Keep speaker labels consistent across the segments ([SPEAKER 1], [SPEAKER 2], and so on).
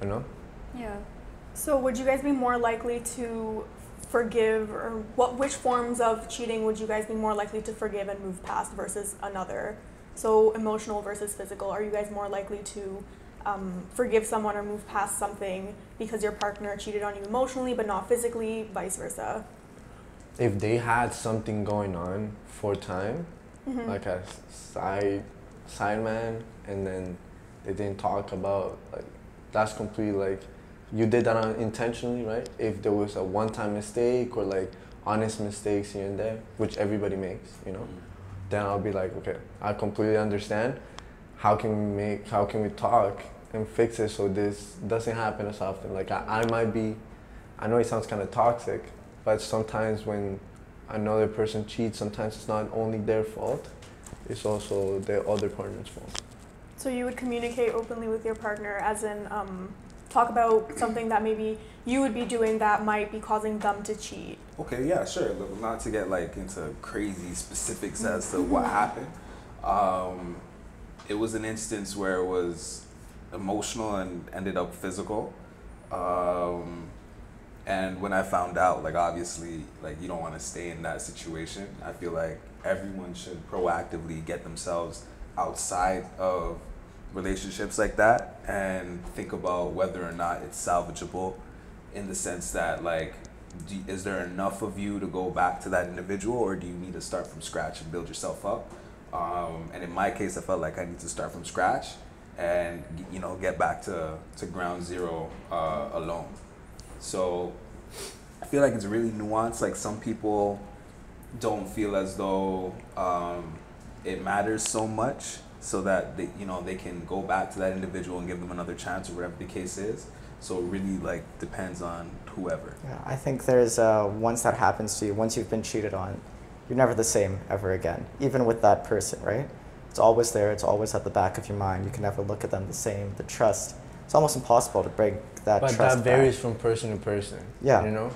[SPEAKER 1] you know.
[SPEAKER 2] Yeah.
[SPEAKER 3] So would you guys be more likely to forgive or what which forms of cheating would you guys be more likely to forgive and move past versus another? So emotional versus physical. Are you guys more likely to um, forgive someone or move past something because your partner cheated on you emotionally but not physically, vice versa?
[SPEAKER 1] If they had something going on for time,
[SPEAKER 3] Mhm.
[SPEAKER 1] like a side side man, and then they didn't talk about like that's completely like you did that intentionally, right? If there was a one-time mistake or like honest mistakes here and there, which everybody makes, you know, mm-hmm. then I'll be like, okay, I completely understand. How can we make? How can we talk and fix it so this doesn't happen as often? Like I, I might be, I know it sounds kind of toxic, but sometimes when another person cheats, sometimes it's not only their fault, it's also the other partner's fault.
[SPEAKER 3] So you would communicate openly with your partner, as in um, talk about something that maybe you would be doing that might be causing them to cheat.
[SPEAKER 4] Okay, yeah, sure. Not to get like into crazy specifics as to what happened. Um, it was an instance where it was emotional and ended up physical. Um, and when I found out, like obviously, like you don't want to stay in that situation. I feel like everyone should proactively get themselves outside of relationships like that and think about whether or not it's salvageable in the sense that like do, is there enough of you to go back to that individual or do you need to start from scratch and build yourself up? Um, and in my case i felt like i need to start from scratch and you know get back to, to ground zero uh, alone. So i feel like it's really nuanced. Like some people don't feel as though um, it matters so much so that they you know they can go back to that individual and give them another chance or whatever the case is so it really like depends on whoever
[SPEAKER 5] Yeah, I think there's uh, once that happens to you, once you've been cheated on, you're never the same ever again, even with that person, right? It's always there, it's always at the back of your mind. You can never look at them the same. The trust, it's almost impossible to break that
[SPEAKER 1] But
[SPEAKER 5] trust.
[SPEAKER 1] that varies
[SPEAKER 5] back.
[SPEAKER 1] from person to person.
[SPEAKER 5] Yeah.
[SPEAKER 1] You know,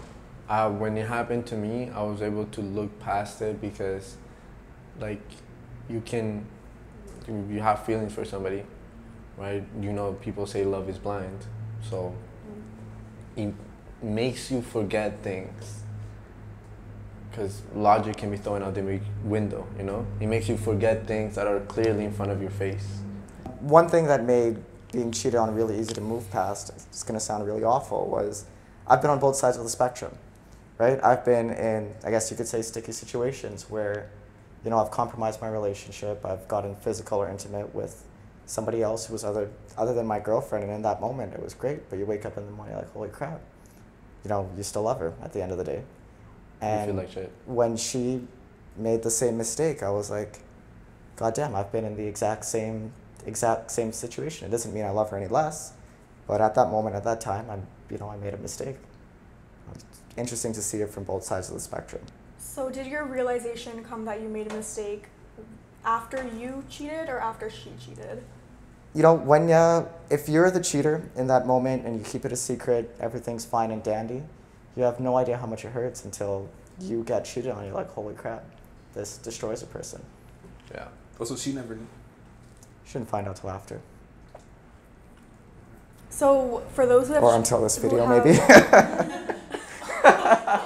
[SPEAKER 1] uh, when it happened to me, I was able to look past it because, like, you can, you have feelings for somebody, right? You know, people say love is blind, so it makes you forget things. Because logic can be thrown out the window, you know? It makes you forget things that are clearly in front of your face.
[SPEAKER 5] One thing that made being cheated on really easy to move past, it's going to sound really awful, was I've been on both sides of the spectrum, right? I've been in, I guess you could say, sticky situations where, you know, I've compromised my relationship, I've gotten physical or intimate with somebody else who was other, other than my girlfriend, and in that moment it was great, but you wake up in the morning like, holy crap, you know, you still love her at the end of the day. And
[SPEAKER 1] feel like shit.
[SPEAKER 5] when she made the same mistake, I was like, God damn, I've been in the exact same exact same situation. It doesn't mean I love her any less, but at that moment, at that time, I'm you know I made a mistake. It's interesting to see it from both sides of the spectrum.
[SPEAKER 3] So did your realization come that you made a mistake after you cheated or after she cheated?
[SPEAKER 5] You know, when uh, if you're the cheater in that moment and you keep it a secret, everything's fine and dandy. You have no idea how much it hurts until you get cheated on. You're like, holy crap, this destroys a person.
[SPEAKER 1] Yeah.
[SPEAKER 4] also she never knew
[SPEAKER 5] Shouldn't find out till after.
[SPEAKER 3] So for those who have
[SPEAKER 5] Or until this video,
[SPEAKER 3] have-
[SPEAKER 5] maybe.